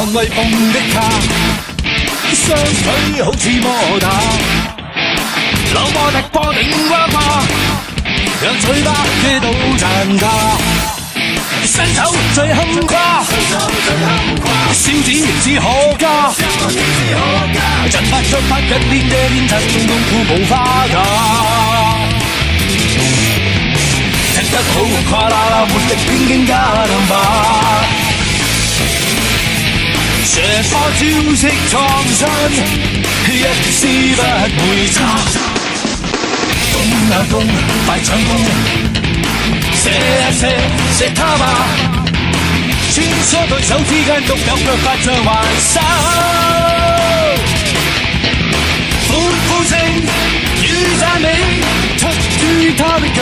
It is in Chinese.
看威风的他双腿好似魔打老波踢波顶呱呱让嘴巴嘅都馋家伸手最哼跨手最小子只可嘉只发出发挥出我的天真功夫无花假吃得好夸啦啦没吃边境加两把射波招式创新，一丝不会差。攻啊攻，快抢攻！射啊射，射他吧！穿梭对手之间，独有脚法像还手。欢呼声与赞美出于他的脚